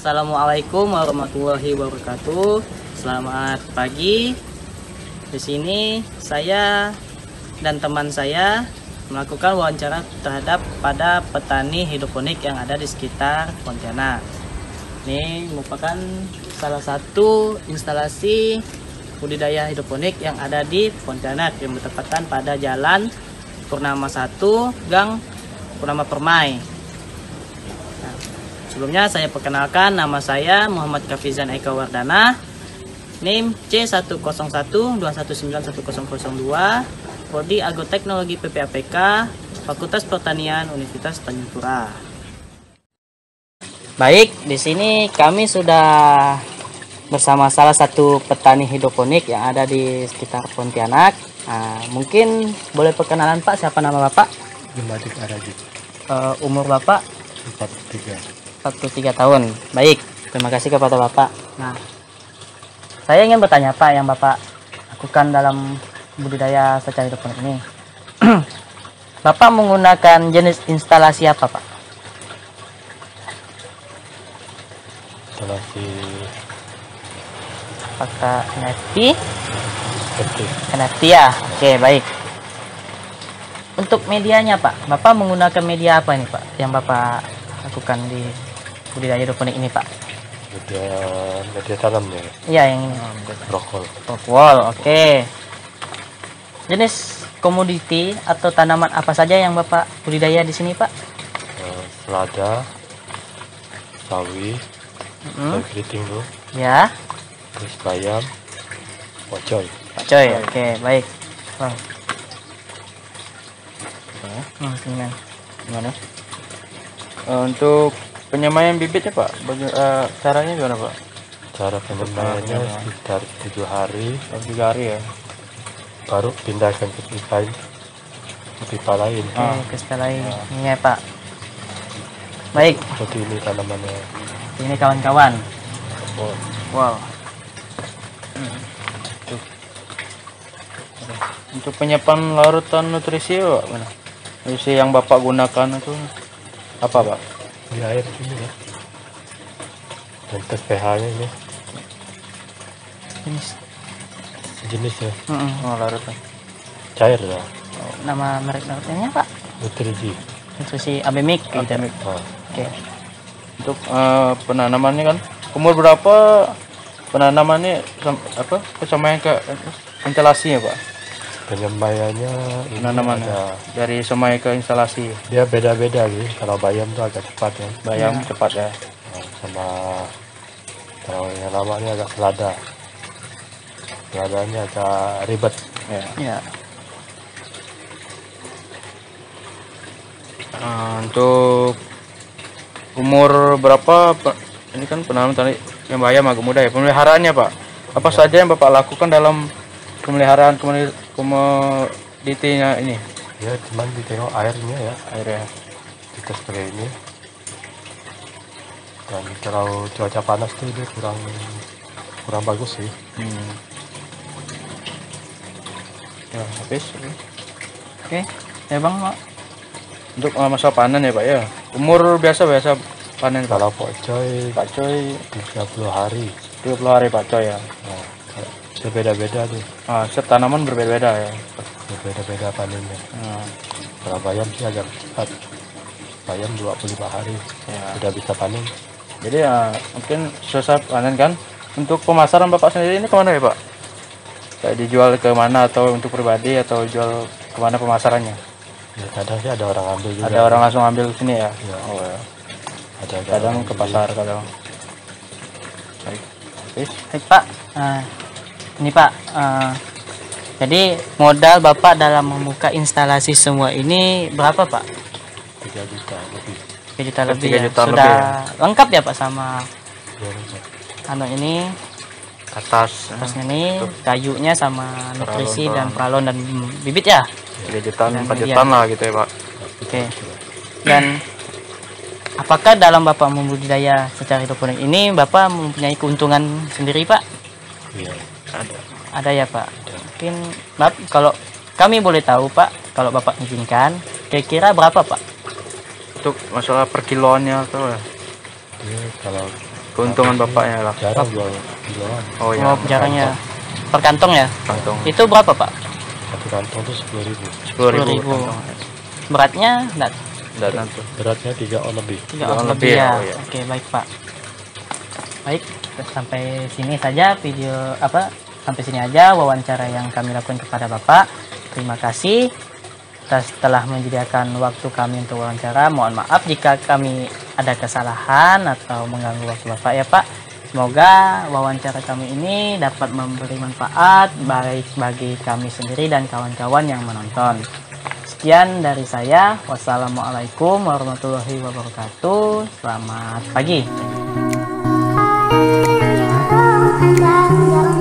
Assalamualaikum warahmatullahi wabarakatuh. Selamat pagi. Di sini saya dan teman saya melakukan wawancara terhadap pada petani hidroponik yang ada di sekitar Pontianak. Ini merupakan salah satu instalasi budidaya hidroponik yang ada di Pontianak yang bertepatan pada Jalan Purnama 1, Gang Purnama Permai. Sebelumnya saya perkenalkan nama saya Muhammad Kafizan Eka Wardana. NIM C10121911002 Prodi Agroteknologi PPAPK Fakultas Pertanian Universitas Tanjung Pura. Baik, di sini kami sudah bersama salah satu petani hidroponik yang ada di sekitar Pontianak. Nah, mungkin boleh perkenalan Pak, siapa nama Bapak? Jumadik Arajik Uh, umur Bapak 43 43 tahun. Baik, terima kasih kepada Bapak. Nah, saya ingin bertanya Pak yang Bapak lakukan dalam budidaya secara hidroponik ini. Bapak menggunakan jenis instalasi apa Pak? instalasi Apakah NFT? seperti NFT ya? Oke, baik. Untuk medianya Pak, Bapak menggunakan media apa ini Pak? Yang Bapak lakukan di budidaya hidroponik ini Pak? media media tanamnya Iya, yang ini. brokol Rock wall, oke. Jenis komoditi atau tanaman apa saja yang Bapak budidaya di sini, Pak? eh, selada sawi Hmm, sawi keriting tuh ya, terus bayam pocoy Pak Coy. Oke, baik. Wow. Hmm, gimana? Gimana? Eh, untuk penyemaian bibitnya Pak, baga- eh, caranya gimana Pak? cara penyembelihannya Pertama. sekitar tujuh hari Dalam tiga hari ya. baru pindahkan ke pipa ke pipa lain Oke, ke setelah ini ya, Pak. Baik, seperti ini tanamannya ini kawan-kawan. oh, Wow. Untuk penyiapan larutan nutrisi Pak, mana? Nutrisi yang Bapak gunakan itu apa Pak? Di air ini ya dan tes pH nya ini Jenis jenisnya Mm-mm. Oh, larutan. cair lah Oh, nama merek mereknya Pak? nutrisi Nutrisi Abemik gitu. Akademik. oh, Oke. Untuk eh, penanamannya kan umur berapa penanamannya apa kesamaan ke instalasinya Pak? Penyembaiannya ini ada dari semai ke instalasi. dia beda-beda sih kalau bayam tuh agak cepat ya Bayam Ya. cepat ya. Nah, sama kalau yang lama ini agak selada seladanya agak ribet Ya. Ya. Eh, untuk umur berapa Pak? ini kan penanam tadi yang bayam agak muda ya pemeliharaannya Pak apa saja yang Bapak lakukan dalam pemeliharaan komodi- komoditinya ini. Ya cuman ditengok airnya ya. Airnya. Kita spray ini. Dan kalau cuaca panas tuh dia kurang kurang bagus sih. Hmm. ya habis. Oke. Ya Bang, Pak. untuk masa panen ya Pak ya. Umur biasa biasa panen Pak. Kalau pocoy Pak Coy 30 hari. 30 hari Pak Coy ya. Nah, itu beda-beda tuh ah, setiap tanaman berbeda-beda ya beda-beda panennya Nah, kalau bayam sih agak cepat bayam 25 hari ya. sudah bisa panen Jadi ya mungkin susah panen kan. Untuk pemasaran bapak sendiri ini ke mana ya pak? Kayak dijual ke mana atau untuk pribadi atau jual ke mana pemasarannya? ya, kadang sih ada orang ambil juga Ada orang langsung ambil ke sini ya? Ya. Oh, ya. ada ada Kadang ke pasar kadang. Baik. Habis. Baik, Pak. Nah, ini Pak. eh, jadi modal Bapak dalam membuka instalasi semua ini berapa Pak? 3 juta lebih 3 juta lebih Tiga ya. juta Sudah lebih lengkap ya Pak sama ya, anu ini Atas. atasnya ini kayunya sama nutrisi Peralon, dan peralon dan bibit ya. Tiga jutaan, Dan empat media. jutaan lah gitu ya pak. Oke. Dan apakah dalam Bapak membudidaya secara hidroponik ini Bapak mempunyai keuntungan sendiri Pak? iya Ada. Ada ya Pak. Mungkin Bap, kalau kami boleh tahu Pak, kalau Bapak izinkan, kira-kira berapa Pak? Untuk masalah per kiloannya atau ya? Ini kalau keuntungan bapaknya lah jarang jual jualan oh ya Oh, jarangnya per kantong ya. kantong Itu berapa pak? satu kantong tuh sepuluh ribu sepuluh ribu, 10.000. kantong. Beratnya enggak dan nanti beratnya tiga on lebih tiga on lebih lebih ya, ya. oh iya. Oke baik pak. Baik sampai sini saja video apa sampai sini aja wawancara yang kami lakukan kepada bapak. Terima kasih atas telah menyediakan waktu kami untuk wawancara. Mohon maaf jika kami ada kesalahan atau mengganggu waktu bapak ya pak. Semoga wawancara kami ini dapat memberi manfaat baik bagi kami sendiri dan kawan-kawan yang menonton. Sekian dari saya. Wassalamualaikum warahmatullahi wabarakatuh. Selamat pagi. down, down, down.